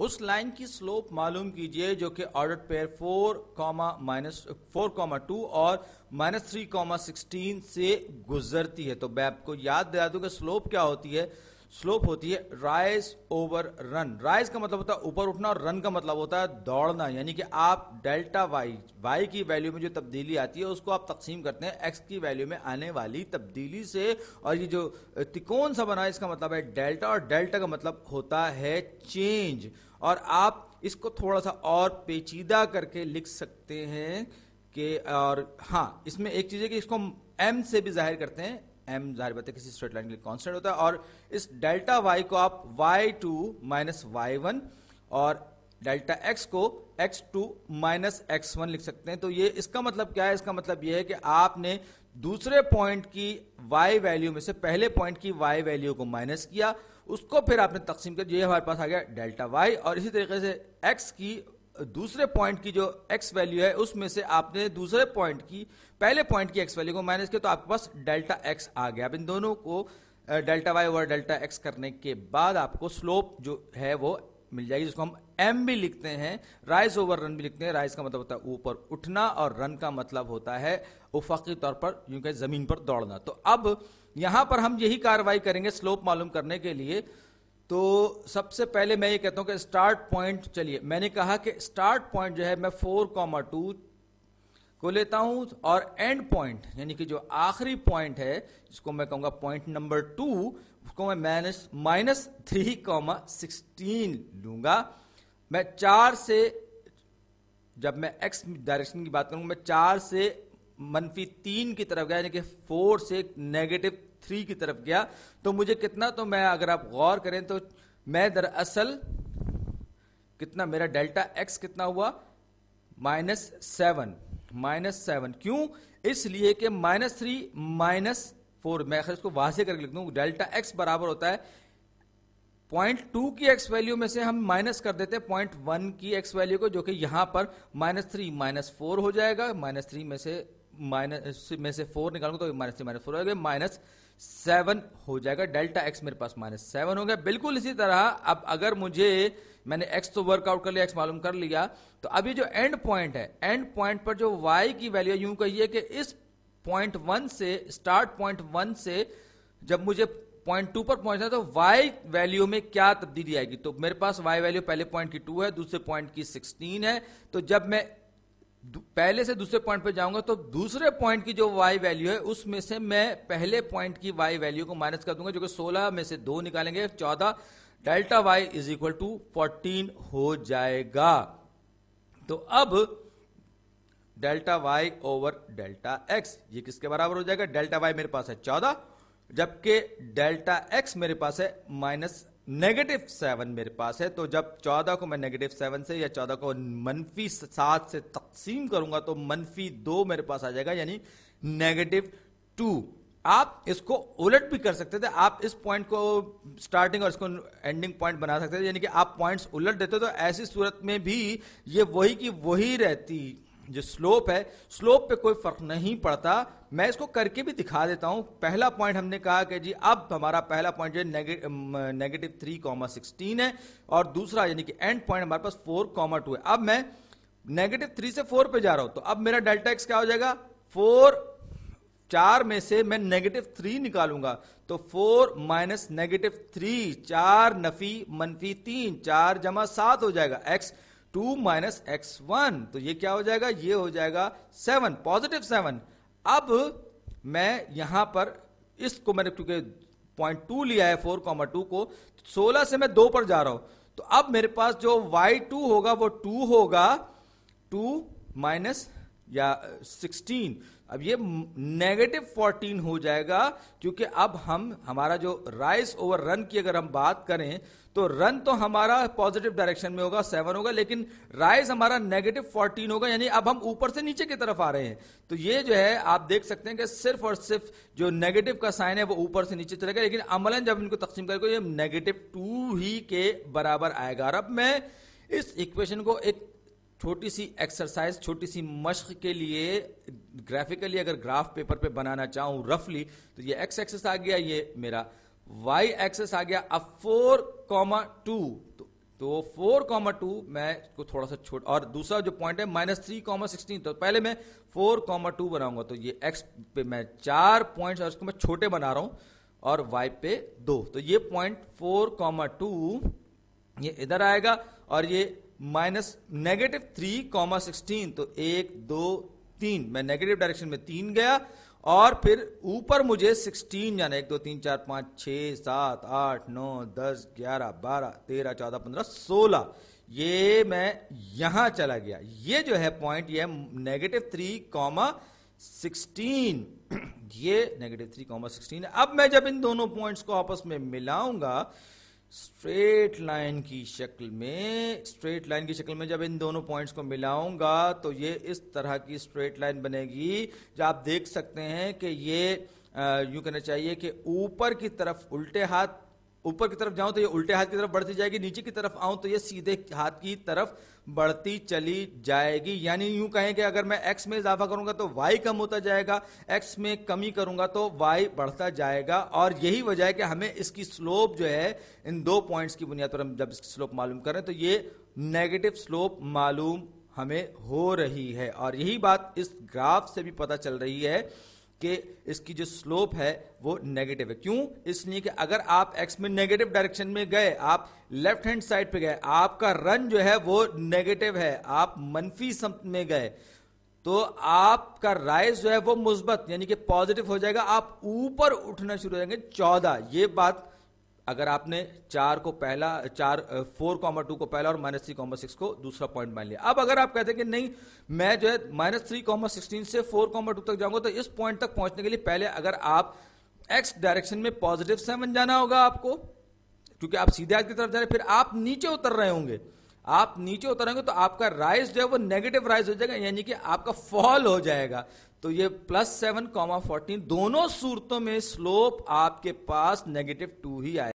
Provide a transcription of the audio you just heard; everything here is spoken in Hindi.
उस लाइन की स्लोप मालूम कीजिए जो कि order pair four comma minus, four comma two और माइनस थ्री कॉमा सिक्सटीन से गुजरती है। तो मैं आपको याद दिला दूँ कि स्लोप क्या होती है? स्लोप होती है राइज ओवर रन राइज का मतलब होता है ऊपर उठना और रन का मतलब होता है दौड़ना, यानी कि आप डेल्टा वाई वाई की वैल्यू में जो तब्दीली आती है, उसको आप तकसीम करते हैं एक्स की वैल्यू में आने वाली तब्दीली से। और ये जो तिकोन सा बना है, इसका मतलब है डेल्टा और डेल्टा का मतलब होता है चेंज और आप इसको थोड़ा सा और पेचीदा करके लिख सकते हैं कि, और हाँ इसमें एक चीज़ है कि इसको एम से भी ज़ाहिर करते हैं एम ज़ाहिर बात है किसी स्ट्रेट लाइन के लिए कांस्टेंट होता है और इस डेल्टा वाई को आप Y two minus Y one और डेल्टा एक्स को X two minus X one लिख सकते हैं। तो ये इसका मतलब क्या है? इसका मतलब ये है कि आपने दूसरे पॉइंट की वाई वैल्यू में से पहले पॉइंट की वाई वैल्यू को माइनस किया, उसको फिर आपने तकसीम कर ये हमारे पास आ गया डेल्टा वाई और इसी तरीके से एक्स की दूसरे पॉइंट की जो एक्स वैल्यू है, उसमें से आपने दूसरे पॉइंट की, पहले पॉइंट की x वैल्यू को माइनस किया तो आपके पास डेल्टा x आ गया। अब इन दोनों को डेल्टा वाई और डेल्टा एक्स करने के बाद आपको स्लोप जो है, वो मिल जाएगी, जिसको हम एम भी लिखते हैं। राइज ओवर रन भी लिखते हैं। राइज का मतलब होता है ऊपर उठना और रन का मतलब होता है उफाकी तौर पर यूँ ज़मीन पर दौड़ना। तो अब यहाँ पर हम यही कार्रवाई करेंगे स्लोप मालूम करने के लिए। तो सबसे पहले मैं ये कहता हूँ कि स्टार्ट पॉइंट चलिए। मैंने कहा कि स्टार्ट पॉइंट जो है, मैं फोर कॉमा टू को लेता हूँ और एंड पॉइंट यानी कि जो आखिरी पॉइंट है, जिसको मैं कहूँगा पॉइंट नंबर टू उसको मैं minus minus three comma sixteen लूँगा। मैं चार से, जब मैं एक्स डायरेक्शन की बात करूँगा मैं चार से मनफी तीन की तरफ़ गया, यानी कि फोर से नेगेटिव थ्री की तरफ़ गया तो मुझे कितना तो मैं अगर आप गौर करें तो मैं दरअसल कितना, मेरा डेल्टा एक्स कितना हुआ? Minus seven minus seven. क्यों? इसलिए कि माइनस थ्री, माइनस फोर, मैं इसको वाजे करके लिख दू, डेल्टा एक्स बराबर होता है, पॉइंट टू की एक्स वैल्यू में से हम माइनस कर देते हैं पॉइंट वन की एक्स वैल्यू को, जो कि यहाँ पर माइनस थ्री, माइनस फोर हो जाएगा। माइनस थ्री में से माइनस में से फोर निकालूँगा तो माइनस थ्री, माइनस फोर हो जाएगा, माइनस सेवन हो जाएगा, डेल्टा एक्स मेरे पास माइनस सेवन हो गया। बिल्कुल इसी तरह, अब अगर मुझे, मैंने एक्स तो वर्कआउट कर लिया, एक्स मालूम कर लिया तो अभी जो एंड पॉइंट है, एंड पॉइंट पर जो वाई की वैल्यू यूँ कहिए कि इस पॉइंट वन से, स्टार्ट पॉइंट वन से, जब मुझे पॉइंट टू पर पहुँचना तो वाई वैल्यू में क्या तब्दीली आएगी? तो मेरे पास वाई वैल्यू पहले पॉइंट की टू है, दूसरे पॉइंट की सिक्सटीन है तो जब मैं पहले से दूसरे पॉइंट पे जाऊँगा तो दूसरे पॉइंट की जो वाई वैल्यू है, उसमें से मैं पहले पॉइंट की वाई वैल्यू को माइनस कर दूँगा, जो कि 16 में से दो निकालेंगे 14 delta Y is equal to 14 हो जाएगा। तो अब delta Y over delta X ये किसके बराबर हो जाएगा? डेल्टा वाई मेरे पास है 14 जबकि डेल्टा एक्स मेरे पास है माइनस नेगेटिव सेवन मेरे पास है तो जब चौदह को मैं नेगेटिव सेवन से या चौदह को मनफी सात से तकसीम करूँगा तो मनफी दो मेरे पास आ जाएगा, यानी नेगेटिव टू आप इसको उलट भी कर सकते थे, आप इस पॉइंट को स्टार्टिंग और इसको एंडिंग पॉइंट बना सकते थे, यानी कि आप पॉइंट्स उलट देते तो ऐसी सूरत में भी ये वही की वही रहती जो स्लोप है, स्लोप पे कोई फ़र्क नहीं पड़ता। मैं इसको करके भी दिखा देता हूँ। पहला पॉइंट हमने कहा कि जी, अब हमारा पहला पॉइंट जो है नेगेटिव थ्री कॉमा सिक्सटीन है और दूसरा यानी कि एंड पॉइंट हमारे पास फोर कॉमा टू है। अब मैं नेगेटिव थ्री से फोर पे जा रहा हूँ तो अब मेरा डेल्टा एक्स क्या हो जाएगा? फोर चार में से मैं नेगेटिव थ्री निकालूँगा। तो फोर माइनस नेगेटिव थ्री चार नफी, मनफी तीन, चार जमा सात हो जाएगा। X two minus X one तो ये क्या हो जाएगा? ये हो जाएगा सेवन, पॉजिटिव सेवन। अब मैं यहाँ पर इसको मैंने, क्योंकि पॉइंट टू लिया है फोर कॉमा टू को सोलह से मैं दो पर जा रहा हूँ। तो अब मेरे पास जो वाई टू होगा, वो टू होगा टू माइनस या सिक्सटीन अब ये नेगेटिव 14 हो जाएगा, क्योंकि अब हम, हमारा जो राइस ओवर रन की अगर हम बात करें तो रन तो हमारा पॉजिटिव डायरेक्शन में होगा सेवन होगा, लेकिन राइस हमारा नेगेटिव 14 होगा, यानी अब हम ऊपर से नीचे की तरफ़ आ रहे हैं। तो ये जो है, आप देख सकते हैं कि सिर्फ़ और सिर्फ़ जो नेगेटिव का साइन है, वो ऊपर से नीचे चलेगा, लेकिन अमलन जब इनको तकसीम करेगा ये नेगेटिव टू ही के बराबर आएगा। और अब मैं इस इक्वेशन को एक छोटी सी एक्सरसाइज छोटी सी मश्क के लिए ग्राफिकली अगर ग्राफ पेपर पे बनाना चाहूँ रफली तो ये एक्स एक्सेस आ गया, ये मेरा वाई एक्सेस आ गया। अब फोर कॉमा टू तो फोर कॉमा टू मैं इसको थोड़ा सा छोटा, और दूसरा जो पॉइंट है माइनस थ्री कॉमा सिक्सटीन तो पहले मैं फोर कॉमा टू बनाऊँगा तो ये एक्स पे मैं चार पॉइंट्स और इसको मैं छोटे बना रहा हूँ, और वाई पे दो तो ये पॉइंट फोर कॉमा टू ये इधर आएगा, और ये minus negative three comma sixteen तो एक, दो, तीन। मैं नेगेटिव डायरेक्शन में तीन गया और फिर ऊपर मुझे 16 जाना एक, दो, तीन, चार, पाँच छ सात, आठ, नौ, दस, ग्यारह, बारह, तेरह, चौदह, पंद्रह, सोलह। ये मैं यहाँ चला गया। ये जो है पॉइंट ये नेगेटिव थ्री कॉमा सिक्सटीन ये नेगेटिव थ्री कॉमा सिक्सटीन अब मैं जब इन दोनों पॉइंट्स को आपस में मिलाऊँगा स्ट्रेट लाइन की शक्ल में, स्ट्रेट लाइन की शक्ल में जब इन दोनों पॉइंट्स को मिलाऊँगा तो ये इस तरह की स्ट्रेट लाइन बनेगी जो आप देख सकते हैं कि ये यूँ कहना चाहिए कि ऊपर की तरफ़ उल्टे हाथ ऊपर की तरफ़ जाऊँ तो ये उल्टे हाथ की तरफ़ बढ़ती जाएगी, नीचे की तरफ़ आऊँ तो ये सीधे हाथ की तरफ़ बढ़ती चली जाएगी। यानी यूँ कहें कि अगर मैं x में इजाफा करूँगा तो y कम होता जाएगा, x में कमी करूँगा तो y बढ़ता जाएगा। और यही वजह है कि हमें इसकी स्लोप जो है, इन दो पॉइंट्स की बुनियाद पर हम जब इसकी स्लोप मालूम करें तो ये नेगेटिव स्लोप मालूम हमें हो रही है। और यही बात इस ग्राफ से भी पता चल रही है कि इसकी जो स्लोप है, वो नेगेटिव है। क्यों? इसलिए कि अगर आप एक्स में नेगेटिव डायरेक्शन में गए, आप लेफ़्ट हैंड साइड पे गए, आपका रन जो है, वो नेगेटिव है। आप मनफी में गए तो आपका राइज जो है, वो मुस्बत, यानी कि पॉजिटिव हो जाएगा। आप ऊपर उठना शुरू हो जाएँगे। चौदह, ये बात अगर आपने चार को पहला, चार फोर कॉमा टू को पहला और माइनस थ्री कॉमा सिक्स को दूसरा पॉइंट मान लिया। अब अगर आप कहते हैं कि नहीं, मैं जो है माइनस थ्री कॉमा सिक्सटीन से फोर कॉमा टू तक जाऊँगा तो इस पॉइंट तक पहुँचने के लिए पहले अगर आप एक्स डायरेक्शन में पॉजिटिव सेवन जाना होगा आपको, क्योंकि आप सीधे हाथ की तरफ़ जा रहे फिर आप नीचे उतर रहे होंगे। आप नीचे उतरेंगे तो आपका राइज जो है वो नेगेटिव राइज हो जाएगा, यानी कि आपका फॉल हो जाएगा। तो ये प्लस सेवन कॉमा फोर्टीन दोनों सूरतों में स्लोप आपके पास नेगेटिव टू ही आएगा।